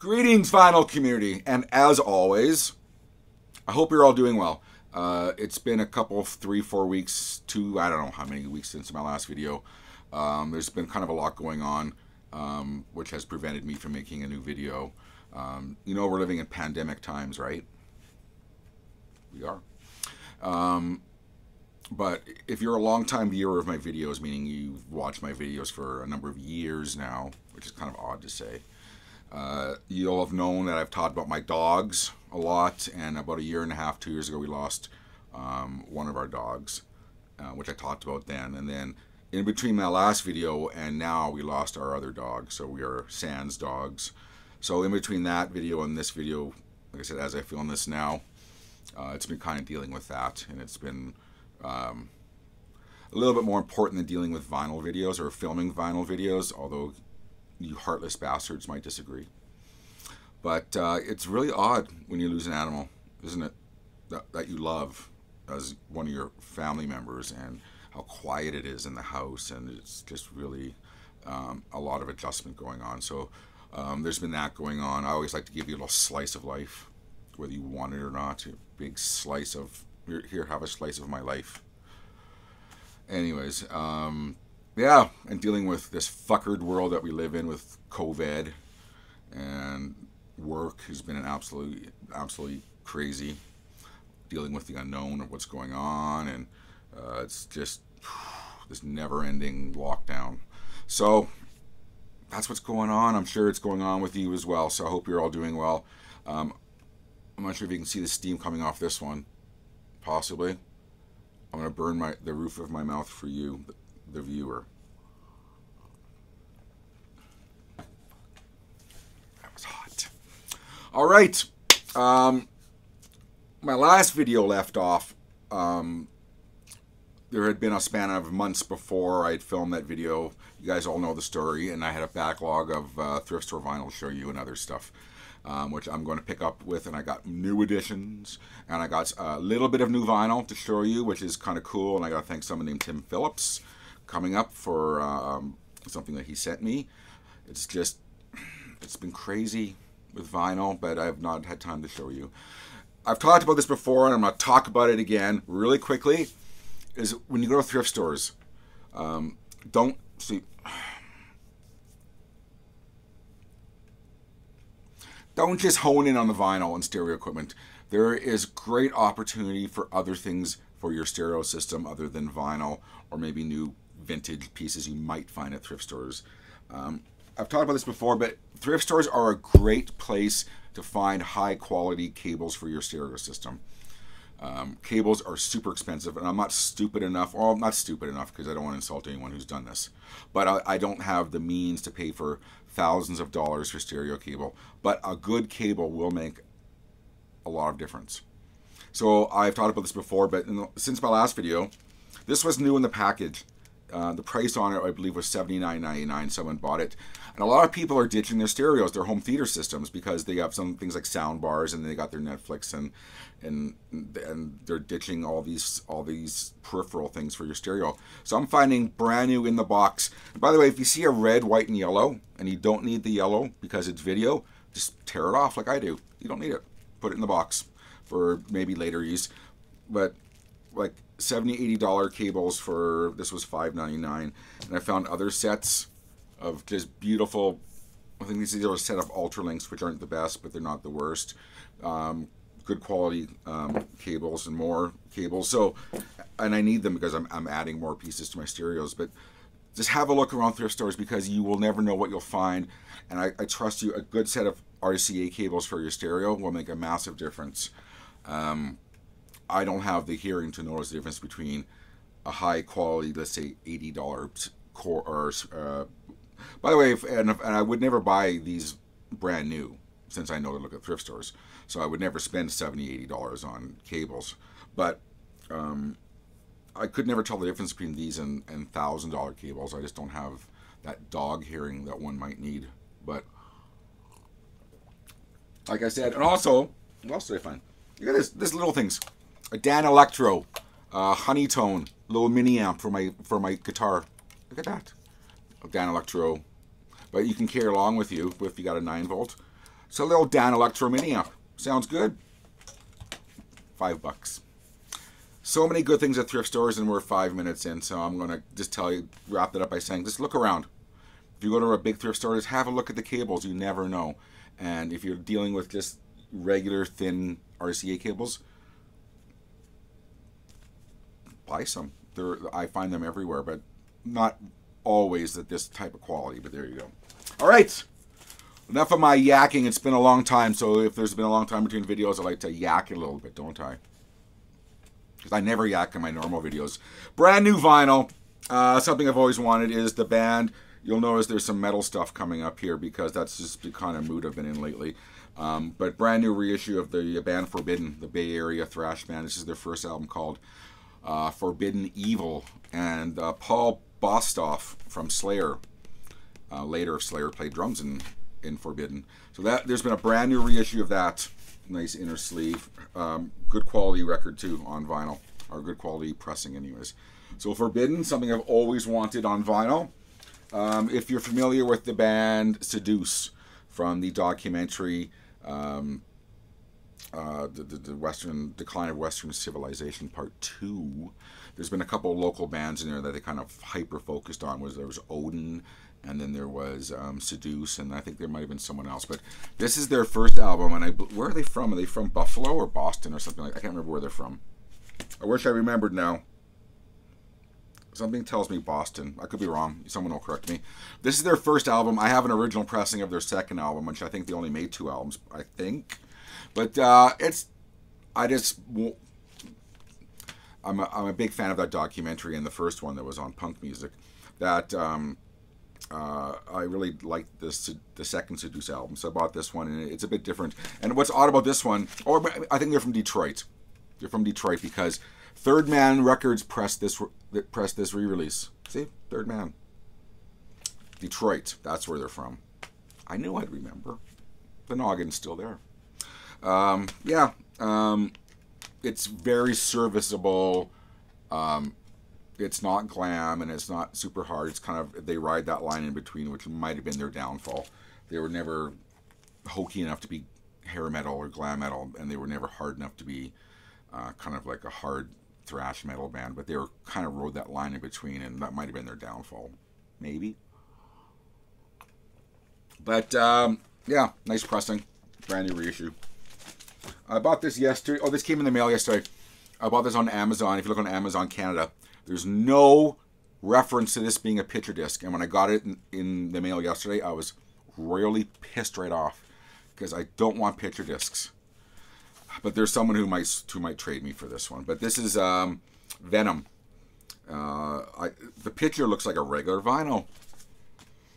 Greetings, Vinyl community, and as always, I hope you're all doing well. Uh, it's been a couple, three, four weeks, two, I don't know how many weeks since my last video. Um, there's been kind of a lot going on, um, which has prevented me from making a new video. Um, you know, we're living in pandemic times, right? We are. Um, but if you're a long-time viewer of my videos, meaning you've watched my videos for a number of years now, which is kind of odd to say, uh, you'll have known that I've talked about my dogs a lot, and about a year and a half, two years ago, we lost um, one of our dogs, uh, which I talked about then. And then in between my last video and now, we lost our other dog, so we are Sans dogs. So in between that video and this video, like I said, as I film this now, uh, it's been kind of dealing with that, and it's been um, a little bit more important than dealing with vinyl videos or filming vinyl videos, although you heartless bastards might disagree. But uh, it's really odd when you lose an animal, isn't it? That, that you love as one of your family members and how quiet it is in the house, and it's just really um, a lot of adjustment going on. So um, there's been that going on. I always like to give you a little slice of life, whether you want it or not. A big slice of here, have a slice of my life. Anyways, um, yeah, and dealing with this fuckered world that we live in with COVID and work has been an absolutely, absolutely crazy. Dealing with the unknown of what's going on, and uh, it's just this never-ending lockdown. So that's what's going on. I'm sure it's going on with you as well. So I hope you're all doing well. Um, I'm not sure if you can see the steam coming off this one. Possibly. I'm to burn my the roof of my mouth for you, the, viewer. That was hot. All right. Um, my last video left off. Um, there had been a span of months before I had filmed that video. You guys all know the story, and I had a backlog of uh, thrift store vinyl to show you and other stuff um, which I'm going to pick up with. And I got new editions, and I got a little bit of new vinyl to show you, which is kind of cool. And I got to thank someone named Tim Phillips coming up for um, something that he sent me. It's just, it's been crazy with vinyl, but I've not had time to show you. I've talked about this before, and I'm going to talk about it again really quickly. Is when you go to thrift stores, um, don't see. don't just hone in on the vinyl and stereo equipment. There is great opportunity for other things for your stereo system other than vinyl or maybe new vintage pieces you might find at thrift stores. Um, I've talked about this before, but thrift stores are a great place to find high quality cables for your stereo system. Um, cables are super expensive, and I'm not stupid enough, or I'm not stupid enough because I don't want to insult anyone who's done this, but I, I, don't have the means to pay for thousands of dollars for stereo cable. But a good cable will make a lot of difference. So I've talked about this before, but the, since my last video, this was new in the package. Uh, the price on it, I believe, was $79.99. Someone bought it. And a lot of people are ditching their stereos, their home theater systems, because they have some things like sound bars and they got their Netflix and and and they're ditching all these all these peripheral things for your stereo. So I'm finding brand new in the box. And by the way, if you see a red, white, and yellow, and you don't need the yellow because it's video, just tear it off like I do. You don't need it. Put it in the box for maybe later use. But like 70 80 dollar cables for this was 5.99 and i found other sets of just beautiful i think these are a set of Ultralinks which aren't the best but they're not the worst. Um, good quality um, cables and more cables. So and i need them because I'm, I'm adding more pieces to my stereos but just have a look around thrift stores because you will never know what you'll find. And i, I trust you a good set of rca cables for your stereo will make a massive difference. Um, I don't have the hearing to notice the difference between a high quality, let's say eighty dollars core. Or uh, by the way, if, and, if, and I would never buy these brand new since I know to look at thrift stores. So I would never spend 70 80 dollars on cables. But um, I could never tell the difference between these and and thousand dollar cables. I just don't have that dog hearing that one might need. But like I said, and also, what else did I find? Look at this, this little things a Danelectro, uh, Honeytone, little mini amp for my for my guitar. Look at that, a Danelectro. But you can carry along with you if you got a 9 volt. So a little Danelectro Mini amp. Sounds good. Five bucks. So many good things at thrift stores, and we're five minutes in, so I'm to just tell you, wrap that up by saying, just look around. If you go to a big thrift store, just have a look at the cables. You never know. And if you're dealing with just regular thin RCA cables, buy some. I find them everywhere, but not always at this type of quality. But there you go. All right. Enough of my yakking. It's been a long time, so if there's been a long time between videos, I like to yak a little bit, don't I? Because I never yak in my normal videos. Brand new vinyl. Uh, something I've always wanted is the band You'll notice there's some metal stuff coming up here because that's just the kind of mood I've been in lately. Um, but brand new reissue of the band Forbidden, the Bay Area thrash band. This is their first album called uh, Forbidden Evil. And uh, Paul Bostaph from Slayer, uh, later Slayer played drums in, in Forbidden. So that there's been a brand new reissue of that. Nice inner sleeve. Um, good quality record too on vinyl, or good quality pressing anyways. So Forbidden, something I've always wanted on vinyl. Um, if you're familiar with the band Seduce from the documentary um, uh, the, the, the, Western Decline of Western Civilization Part Two, there's been a couple local bands in there that they kind of hyper focused on. Was there was Odin, and then there was um, Seduce, and I think there might have been someone else. But this is their first album, and I where are they from? Are they from Buffalo or Boston or something like? I can't remember where they're from. I wish I remembered now. Something tells me Boston. I could be wrong. Someone will correct me. This is their first album. I have an original pressing of their second album, which I think they only made two albums. I think, but uh, it's. I just. I'm a, I'm a big fan of that documentary and the first one that was on punk music. That um, uh, I really liked this the second Seduce album, so I bought this one, and it's a bit different. And what's odd about this one, or I think they're from Detroit. They're from Detroit because Third Man Records pressed this pressed this re-release. See, Third Man. Detroit. That's where they're from. I knew I'd remember. The noggin's still there. Um, yeah, um, it's very serviceable. Um, it's not glam and it's not super hard. It's kind of they ride that line in between, which might have been their downfall. They were never hokey enough to be hair metal or glam metal, and they were never hard enough to be uh, kind of like a hard thrash metal band, but they were kind of rode that line in between, and that might have been their downfall, maybe. But um, yeah, nice pressing, brand new reissue. I bought this yesterday. Oh, this came in the mail yesterday. I bought this on Amazon. If you look on Amazon Canada, there's no reference to this being a picture disc. And when I got it in, in the mail yesterday, I was royally pissed right off because I don't want picture discs but there's someone who might who might trade me for this one. But this is um, Venom. Uh, I, the picture looks like a regular vinyl.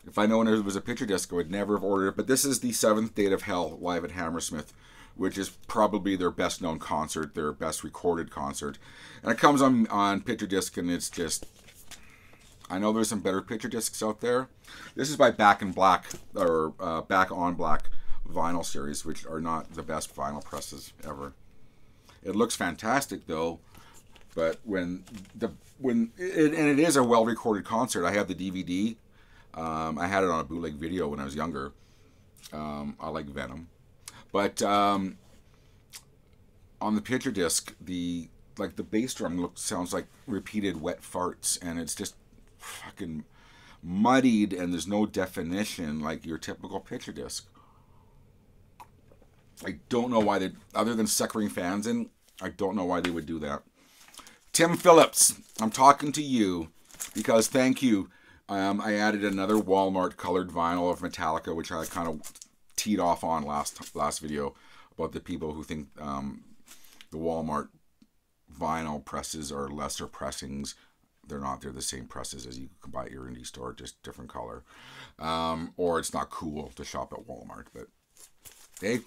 If I known it was a picture disc, I would never have ordered it. But this is the Seventh Date of Hell live at Hammersmith, which is probably their best known concert, their best recorded concert, and it comes on on picture disc, and it's just. I know there's some better picture discs out there. This is by Back in Black or uh, Back on Black vinyl series, which are not the best vinyl presses ever. It looks fantastic though, but when the when it, and it is a well recorded concert. I have the DVD. Um, I had it on a bootleg video when I was younger. Um, I like Venom, but um, on the picture disc, the like the bass drum looks sounds like repeated wet farts, and it's just fucking muddied, and there's no definition like your typical picture disc. I don't know why they, other than suckering fans in, I don't know why they would do that. Tim Phillips, I'm talking to you because thank you. Um, I added another Walmart colored vinyl of Metallica, which I kind of teed off on last last video about the people who think um, the Walmart vinyl presses are lesser pressings. They're not. They're the same presses as you can buy at your indie store, just different color. Um, or it's not cool to shop at Walmart. But hey,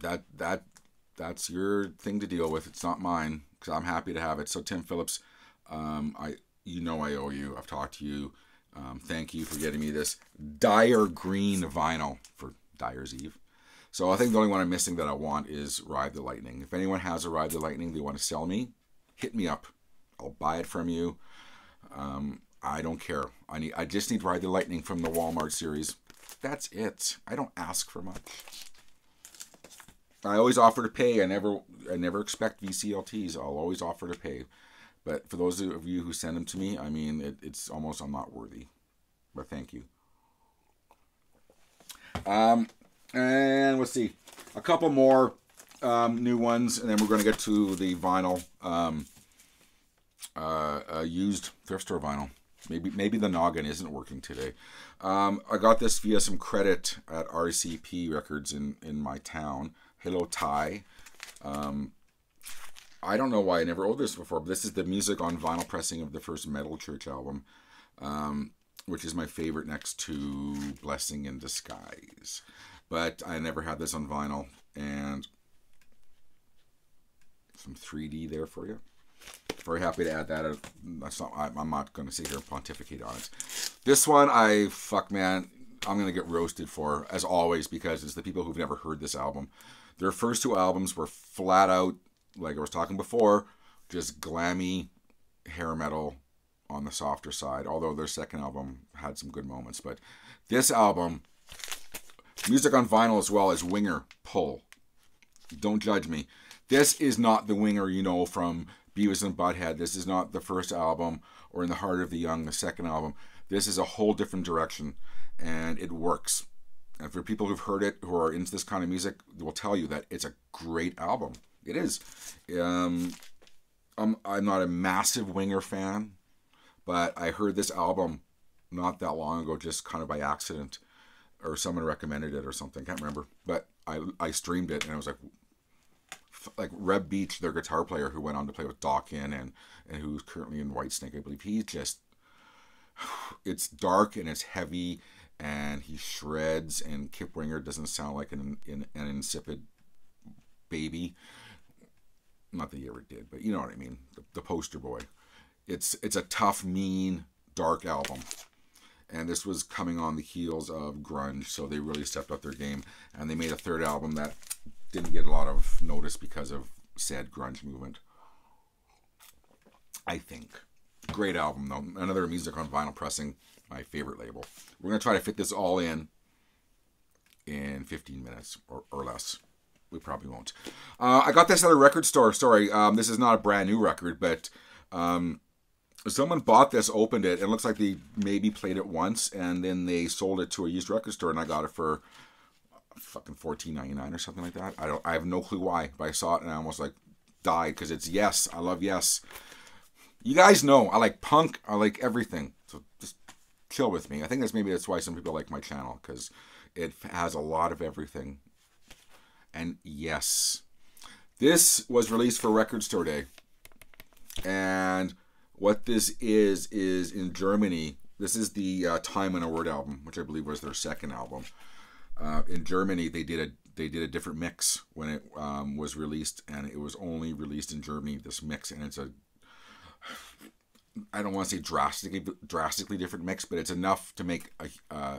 that that that's your thing to deal with. It's not mine because I'm happy to have it. So Tim Phillips, um, I you know I owe you. I've talked to you. Um, thank you for getting me this Dire Green vinyl for Dyer's Eve. So I think the only one I'm missing that I want is Ride the Lightning. If anyone has a Ride the Lightning they want to sell me, hit me up. I'll buy it from you. Um, I don't care. I need. I just need Ride the Lightning from the Walmart series. that's it. I don't ask for much. I always offer to pay. I never I never expect VCLTs. I'll always offer to pay. But for those of you who send them to me, I mean, it, it's almost I'm not worthy. But thank you. Um, and let's see, a couple more um, new ones, and then we're going to get to the vinyl, um, uh, uh, used thrift store vinyl. Maybe maybe the noggin isn't working today. Um, I got this via some credit at RCP Records in in my town. Hello Ty. Um, I don't know why I never owed this before, but this is the music on vinyl pressing of the first Metal Church album, um, which is my favorite next to Blessing in Disguise. But I never had this on vinyl, and some 3D there for you. Very happy to add that. That's not. I'm not going to sit here and pontificate on it. This one, I fuck man, I'm going to get roasted for as always because it's the people who've never heard this album. Their first two albums were flat out like I was talking before, just glammy hair metal on the softer side. Although their second album had some good moments, but this album, music on vinyl as well as Winger Pull. Don't judge me. This is not the Winger you know from Beavis and Butthead. This is not the first album or In the Heart of the Young, the second album. This is a whole different direction, and it works. And for people who've heard it, who are into this kind of music, will tell you that it's a great album. It is. Um, I'm I'm not a massive Winger fan, but I heard this album not that long ago, just kind of by accident, or someone recommended it or something. Can't remember, but I I streamed it and I was like, like Reb Beach, their guitar player who went on to play with Dokken and and who's currently in Whitesnake, I believe. He's just it's dark and it's heavy and he shreds and Kip Winger doesn't sound like an, an, an insipid baby not that he ever did, but you know what I mean. The, the poster boy. It's it's a tough, mean, dark album, and this was coming on the heels of grunge, so they really stepped up their game, and they made a third album that didn't get a lot of notice because of said grunge movement. I think. Great album though. Another music on vinyl pressing, my favorite label. We're gonna try to fit this all in in 15 minutes or, or less we probably won't. Uh, I got this at a record store. Sorry, um, this is not a brand new record, but um, someone bought this, opened it, it looks like they maybe played it once, and then they sold it to a used record store, and I got it for fucking fourteen ninety nine or something like that. I don't. I have no clue why, but I saw it and I almost like died because it's Yes. I love Yes. You guys know I like punk. I like everything. So just chill with me. I think that's maybe that's why some people like my channel because it has a lot of everything and yes. This was released for Record Store Day. And what this is, is in Germany, this is the uh, Time and a Word album, which I believe was their second album. Uh, in Germany, they did a they did a different mix when it um, was released, and it was only released in Germany. This mix, and it's a I don't want to say drastically drastically different mix, but it's enough to make a, uh,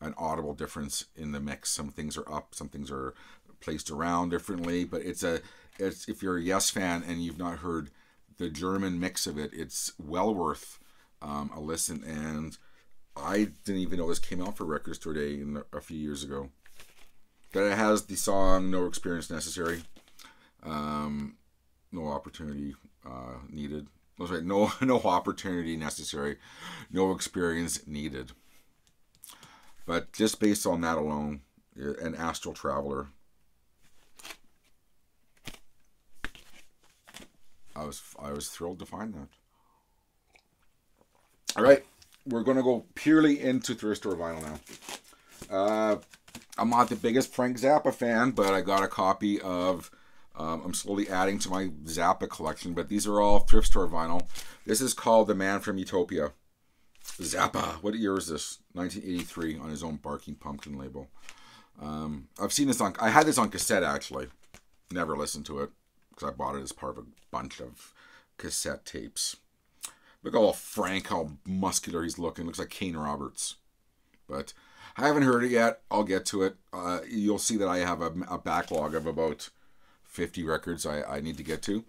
an audible difference in the mix. Some things are up, some things are placed around differently, but it's a it's if you're a Yes fan and you've not heard the German mix of it, it's well worth um, a listen. And I didn't even know this came out for Record Store Day in, a few years ago. But it has the song "No Experience Necessary," um, no opportunity uh, needed. No no opportunity necessary, no experience needed. But just based on that alone, an astral traveler I was I was thrilled to find that. All right, we're gonna go purely into thrift store vinyl now. Uh, I'm not the biggest Frank Zappa fan, but I got a copy of. Um, I'm slowly adding to my Zappa collection, but these are all thrift store vinyl. This is called The Man from Utopia. Zappa. What year is this? 1983 on his own Barking Pumpkin label. Um, I've seen this on. I had this on cassette actually. Never listened to it because I bought it as part of a bunch of cassette tapes. Look how Frank, how muscular he's looking. Looks like Kane Roberts. But I haven't heard it yet. I'll get to it. Uh, you'll see that I have a, a, backlog of about 50 records I, I need to get to.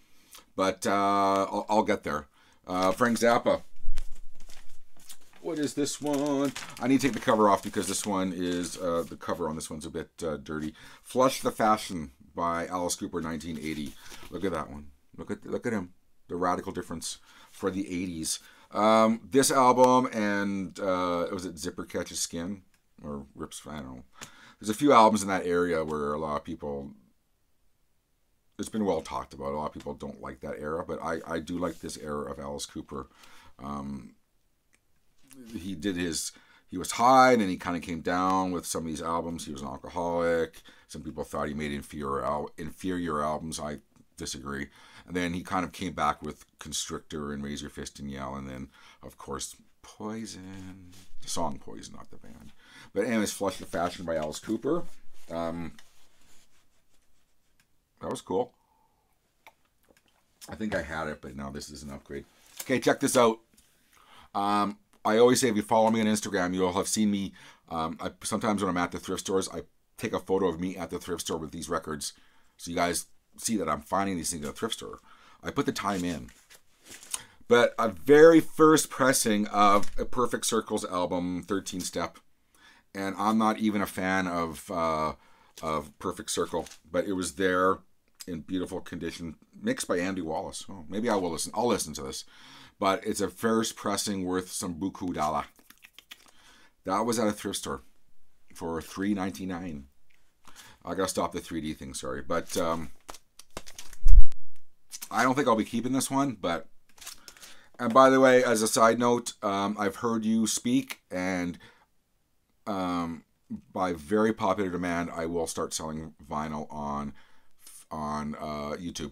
But uh, I'll, I'll, get there. Uh, Frank Zappa. What is this one? I need to take the cover off because this one is uh, the cover on this one's a bit uh, dirty. Flush the Fashion by Alice Cooper, 1980. Look at that one. Look at look at him. The radical difference for the 80s. Um, this album and uh, was it Zipper Catches Skin or Rips? I don't know. There's a few albums in that area where a lot of people. It's been well talked about. A lot of people don't like that era, but I, I do like this era of Alice Cooper. Um, he did his he was high and then he kind of came down with some of these albums. He was an alcoholic. Some people thought he made inferior al- inferior albums. I disagree. And then he kind of came back with Constrictor and Your Fist and Yell, and then of course Poison, the song Poison, not the band. But anyways, Flush the Fashion by Alice Cooper. Um, that was cool. I think I had it, but now this is an upgrade. Okay, check this out. Um, I always say if you follow me on Instagram, you'll have seen me. Um, I, sometimes when I'm at the thrift stores, I take a photo of me at the thrift store with these records, so you guys see that I'm finding these things at the thrift store. I put the time in. But a very first pressing of a Perfect Circles album, 13 Step, and I'm not even a fan of uh, of Perfect Circle, but it was there in beautiful condition, mixed by Andy Wallace. Oh, maybe I will listen. I'll listen to this but it's a first pressing worth some buku dollar. That was at a thrift store for three ninety nine. I gotta stop the 3D thing, sorry, but um, I don't think I'll be keeping this one. But and by the way, as a side note, um, I've heard you speak, and um, by very popular demand, I will start selling vinyl on on uh, YouTube.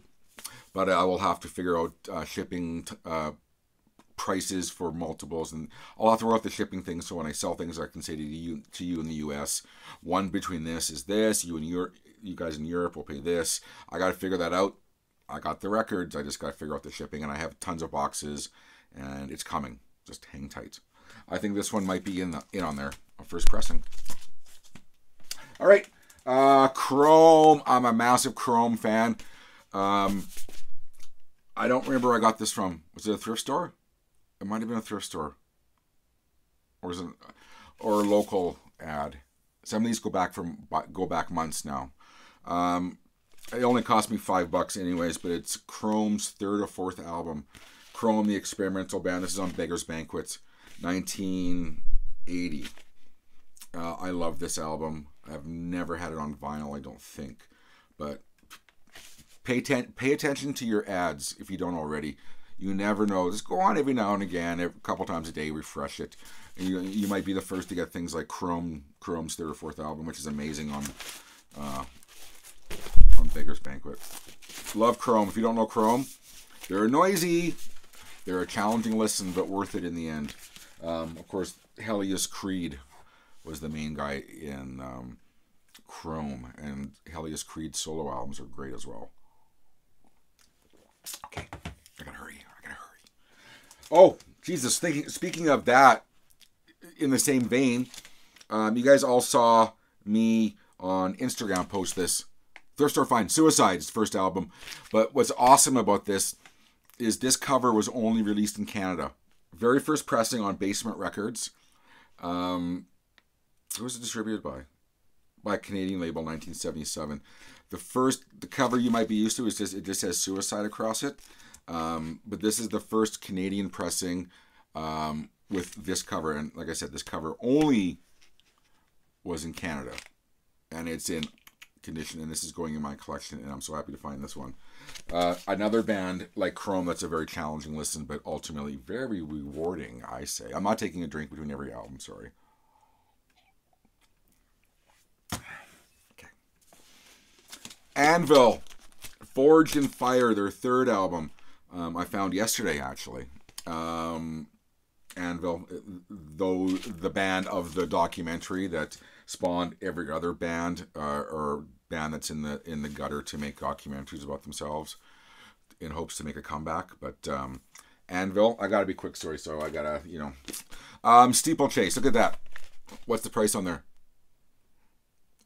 But I will have to figure out uh, shipping uh, prices for multiples, and I'll throw out the shipping thing. So when I sell things, I can say to you to you in the U.S., one between this is this. You and your you guys in Europe will pay this. I got to figure that out. I got the records. I just got to figure out the shipping, and I have tons of boxes, and it's coming. Just hang tight. I think this one might be in the in on there, first pressing. All right, uh, Chrome. I'm a massive Chrome fan. Um, I don't remember where I got this from. Was it a thrift store? It might have been a thrift store, or is it, or a local ad. Some of these go back from go back months now. Um, it only cost me five bucks anyways, but it's Chrome's third or fourth album. Chrome, the experimental band. This is on Beggars Banquets, 1980. Uh, I love this album. I've never had it on vinyl, I don't think, but pay ten- pay attention to your ads if you don't already. You never know. Just go on every now and again, a couple times a day, refresh it. And you, you might be the first to get things like Chrome, Chrome's third or fourth album, which is amazing on uh, on Beggars Banquet. Love Chrome. If you don't know Chrome, they're noisy. They're a challenging listen, but worth it in the end. Um, of course, Helios Creed was the main guy in um, Chrome, and Helios Creed solo albums are great as well. Okay. Oh, Jesus! Thinking, speaking of that, in the same vein, um, you guys all saw me on Instagram post this. Thrift Store Find Suicide's first album. But what's awesome about this is this cover was only released in Canada. Very first pressing on Basement Records. Um, who was it distributed by? By a Canadian label, 1977. The first, the cover you might be used to is just it just says Suicide across it. Um, but this is the first Canadian pressing um, with this cover, and like I said, this cover only was in Canada, and it's in condition. And this is going in my collection, and I'm so happy to find this one. Uh, another band like Chrome that's a very challenging listen, but ultimately very rewarding. I say. I'm not taking a drink between every album. Sorry. Okay. Anvil, Forged in Fire, their third album um, I found yesterday actually. Um, Anvil, though the band of the documentary that spawned every other band uh, or band that's in the in the gutter to make documentaries about themselves in hopes to make a comeback. But um, Anvil, I gotta be quick story, so I gotta you know, um, Steeplechase. Look at that. What's the price on there?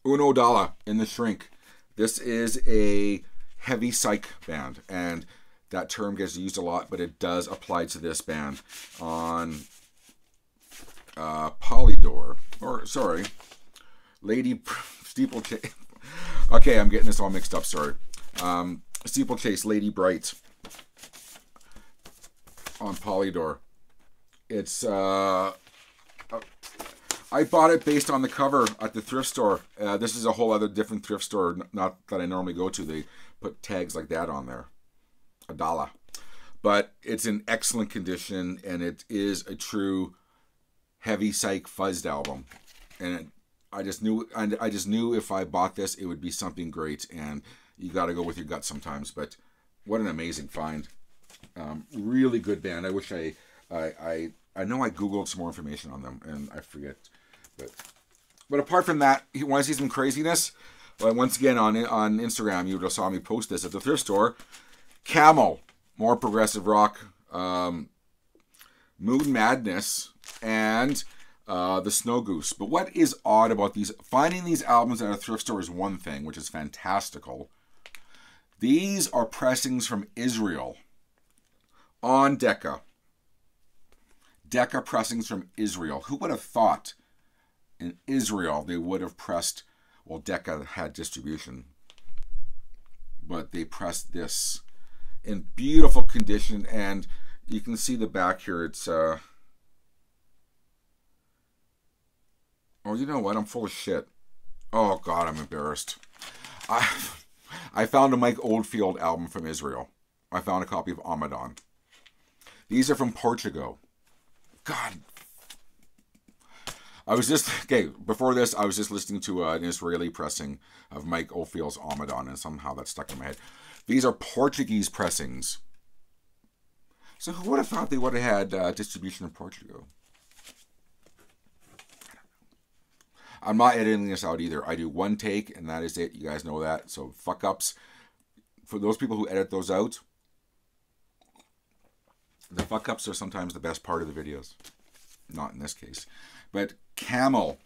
Uno dollar in the shrink. This is a heavy psych band, and that term gets used a lot, but it does apply to this band. On uh, Polydor, or sorry, Lady Steeplechase. okay, I'm getting this all mixed up. Sorry, um, Steeplechase Lady Bright on Polydor. It's uh, I bought it based on the cover at the thrift store. Uh, this is a whole other different thrift store, not that I normally go to. They put tags like that on there, a dollar. But it's in excellent condition, and it is a true heavy psych fuzzed album. And I just knew, I just knew if I bought this, it would be something great. And you got to go with your gut sometimes. But what an amazing find! Um, really good band. I wish I, I, I, I know I googled some more information on them, and I forget. But, but apart from that, you want to see some craziness? Well, once again on on Instagram, you just saw me post this at the thrift store. Camel, more progressive rock, um, Moon Madness, and uh, the Snow Goose. But what is odd about these? Finding these albums at a thrift store is one thing, which is fantastical. These are pressings from Israel on Decca. Decca pressings from Israel. Who would have thought in Israel they would have pressed? Well, Decca had distribution, but they pressed this in beautiful condition, and you can see the back here. It's uh. Oh, you know what? I'm full of shit. Oh God, I'm embarrassed. I I found a Mike Oldfield album from Israel. I found a copy of Ommadawn. These are from Portugal. God. I was just, okay, before this, I was just listening to uh, an Israeli pressing of Mike Oldfield's Ommadawn, and somehow that stuck in my head. These are Portuguese pressings. So who would have thought they would have had uh, distribution in Portugal? I'm not editing this out either. I do one take, and that is it. You guys know that. So fuck ups. For those people who edit those out, the fuck ups are sometimes the best part of the videos. Not in this case. But Camel,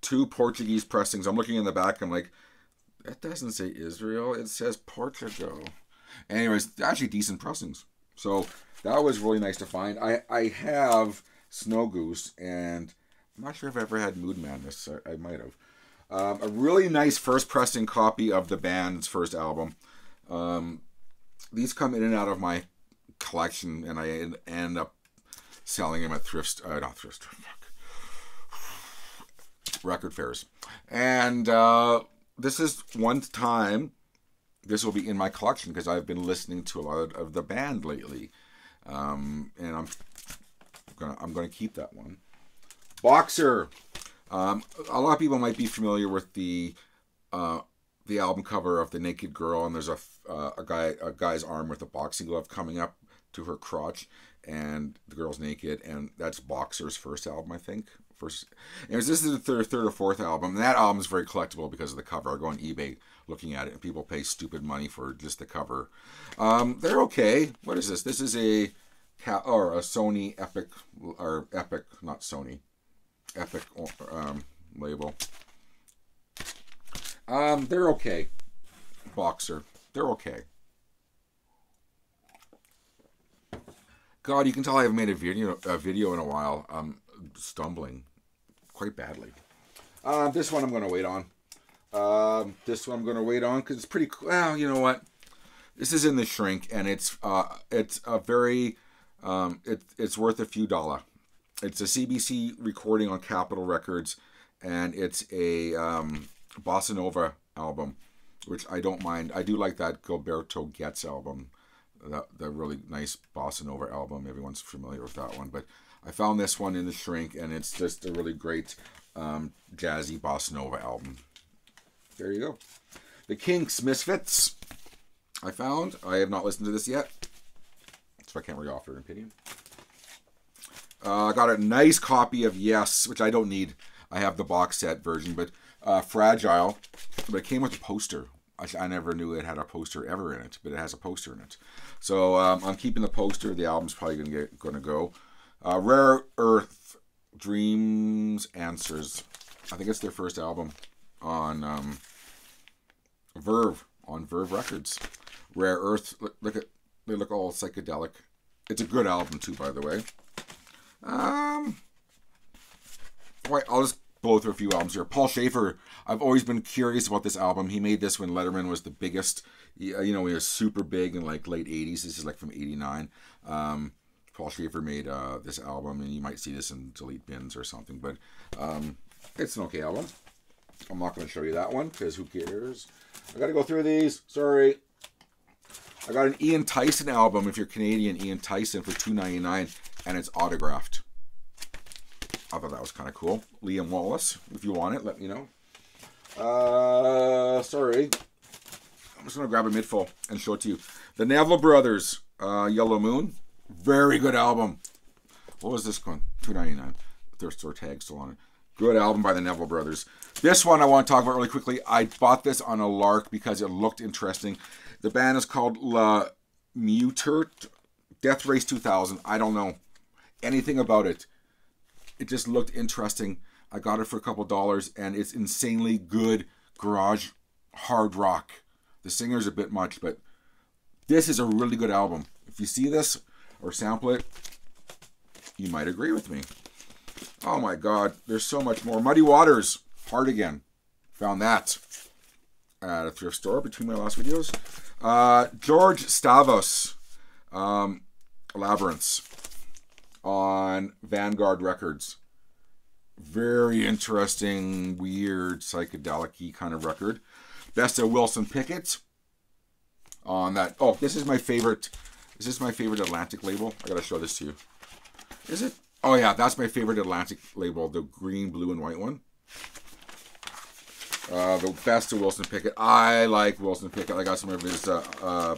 two Portuguese pressings. I'm looking in the back. I'm like, that doesn't say Israel. It says Portugal. Anyways, actually decent pressings. So that was really nice to find. I, I have Snow Goose, and I'm not sure if I've ever had Mood Madness. I, I might have. Um, a really nice first pressing copy of the band's first album. Um, these come in and out of my collection, and I end up selling them at thrift, uh, not thrift, record fairs. And uh, this is one time this will be in my collection because I've been listening to a lot of the band lately, um, and I'm gonna I'm gonna keep that one. Boxer. Um, a lot of people might be familiar with the uh, the album cover of the naked girl, and there's a uh, a guy a guy's arm with a boxing glove coming up to her crotch, and the girl's naked, and that's Boxer's first album, I think. First, anyways, this is the third, third or fourth album. That album is very collectible because of the cover. I go on eBay looking at it, and people pay stupid money for just the cover. Um, they're okay. What is this? This is a or a Sony Epic or Epic, not Sony, Epic um, label. Um, they're okay. Boxer, they're okay. God, you can tell I haven't made a video a video in a while. I'm stumbling quite badly. Uh, this one I'm going to wait on. Um, this one I'm going to wait on because it's pretty. Well, you know what? This is in the shrink, and it's uh, it's a very um, it, it's worth a few dollar. It's a CBC recording on Capitol Records, and it's a um, bossa nova album, which I don't mind. I do like that Gilberto Getz album that, that really nice bossa nova album. Everyone's familiar with that one, but I found this one in the shrink, and it's just a really great um, jazzy bossa nova album. There you go. The Kinks Misfits. I found. I have not listened to this yet, so I can't really offer an opinion. Uh, I got a nice copy of Yes, which I don't need. I have the box set version, but uh, Fragile. But it came with a poster, I, I never knew it had a poster ever in it, but it has a poster in it. So um, I'm keeping the poster. The album's probably gonna go. Uh, Rare Earth Dreams Answers. I think it's their first album on um, Verve on Verve Records. Rare Earth. Look, look at they look all psychedelic. It's a good album too, by the way. Um, quite. I'll just blow through a few albums here. Paul Shaffer. I've always been curious about this album. He made this when Letterman was the biggest. Uh, you know, he was super big in like late '80s. This is like from '89. Um, Paul Shaffer made uh, this album, and you might see this in delete bins or something. But um, it's an okay album. I'm not going to show you that one because who cares? I got to go through these. Sorry. I got an Ian Tyson album. If you're Canadian, Ian Tyson for two ninety nine, and it's autographed. I thought that was kind of cool. Liam Wallace, if you want it, let me know. Uh, sorry. I'm just gonna grab a midful and show it to you. The Neville Brothers, uh, Yellow Moon, very good album. What was this one? Two ninety nine. Thrift store tag still on it. Good album by the Neville Brothers. This one I want to talk about really quickly. I bought this on a lark because it looked interesting. The band is called La Mutert Death Race 2000. I don't know anything about it. It just looked interesting. I got it for a couple dollars and it's insanely good garage hard rock. The singer's a bit much, but this is a really good album. If you see this or sample it, you might agree with me. Oh my god, there's so much more. Muddy Waters, Hard Again. Found that at a thrift store between my last videos. Uh, George Stavis, um, Labyrinths on Vanguard Records. Very interesting, weird, psychedelic kind of record. Best of Wilson Pickett on that. Oh, this is my favorite. Is this my favorite Atlantic label? I gotta show this to you. Is it? Oh yeah, that's my favorite Atlantic label, the green, blue, and white one. Uh, the best of Wilson Pickett. I like Wilson Pickett. I got some of his uh, uh,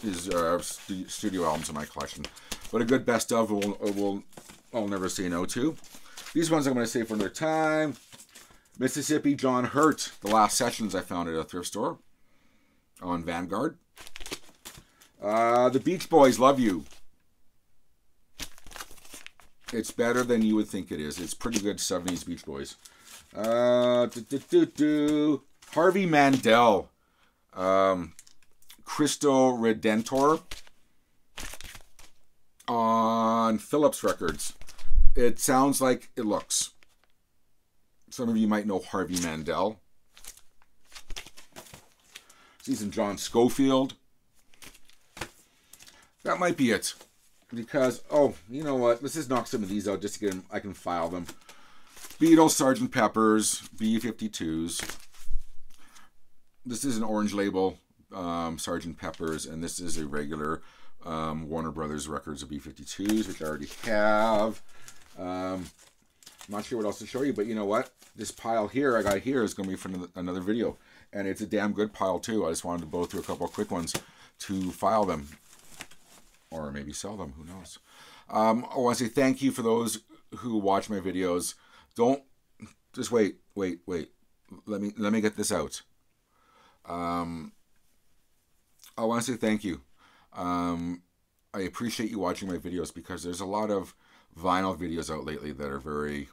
his uh, studio albums in my collection. But a good best of will will I'll never say no to. These ones I'm going to save for another time. Mississippi John Hurt. The last sessions I found at a thrift store on Vanguard. Uh, the Beach Boys love you. It's better than you would think it is. It's pretty good 70s Beach Boys. Uh, do, do, do, do. Harvey Mandel. Um, Cristo Redentor on Philips Records. It sounds like it looks. Some of you might know Harvey Mandel. Season John Scofield. That might be it. Because, oh, you know what? Let's just knock some of these out just to get them. I can file them. Beatles, Sergeant Peppers, B-52s. This is an orange label, um, Sergeant Peppers, and this is a regular um, Warner Brothers Records of B-52s, which I already have. Um, I'm not sure what else to show you, but you know what? This pile here I got here is going to be for another video. And it's a damn good pile, too. I just wanted to blow through a couple of quick ones to file them. Or maybe sell them. Who knows? Um, I want to say thank you for those who watch my videos don't just wait, wait, wait. Let me let me get this out. Um, I want to say thank you. Um, I appreciate you watching my videos because there's a lot of vinyl videos out lately that are very.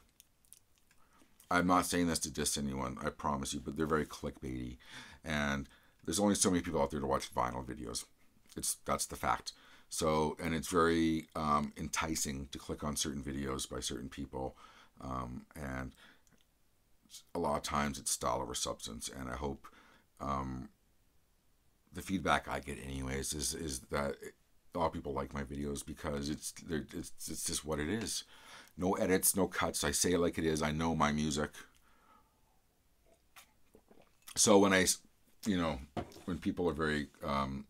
I'm not saying this to diss anyone, I promise you, but they're very clickbaity, and there's only so many people out there to watch vinyl videos. It's that's the fact. So, and it's very um, enticing to click on certain videos by certain people um, and a lot of times it's style over substance. And I hope um, the feedback I get, anyways, is is that a lot of people like my videos because it's it's it's just what it is. No edits, no cuts. I say it like it is. I know my music. So when I, you know, when people are very um,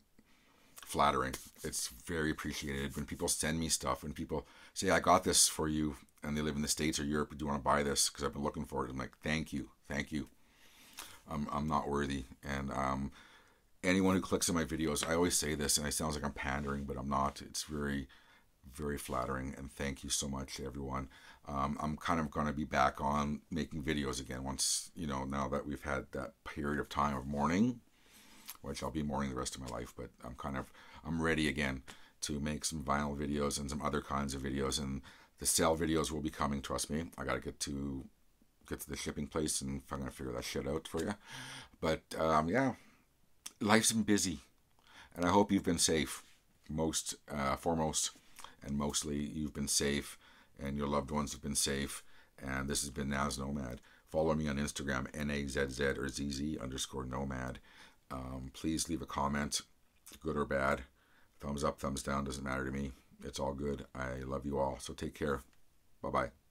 flattering, it's very appreciated. When people send me stuff, when people say, "I got this for you," and they live in the States or Europe, do you want to buy this? Because I've been looking for it. I'm like, thank you, thank you. I'm, I'm not worthy. And um, anyone who clicks on my videos, I always say this, and it sounds like I'm pandering, but I'm not. It's very, very flattering. And thank you so much, everyone. Um, I'm kind of going to be back on making videos again once, you know, now that we've had that period of time of mourning, which I'll be mourning the rest of my life, but I'm kind of, I'm ready again to make some vinyl videos and some other kinds of videos. And the sale videos will be coming. Trust me. I gotta get to get to the shipping place and I'm gonna figure that shit out for you. But um, yeah, life's been busy, and I hope you've been safe. Most uh, foremost, and mostly you've been safe, and your loved ones have been safe, And this has been Nazz Nomad. Follow me on Instagram, N A Z Z or ZZ underscore Nomad. Um, please leave a comment, good or bad. Thumbs up, thumbs down, doesn't matter to me. It's all good. I love you all. So take care. Bye bye.